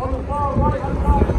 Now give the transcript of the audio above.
On the far right, on the far right.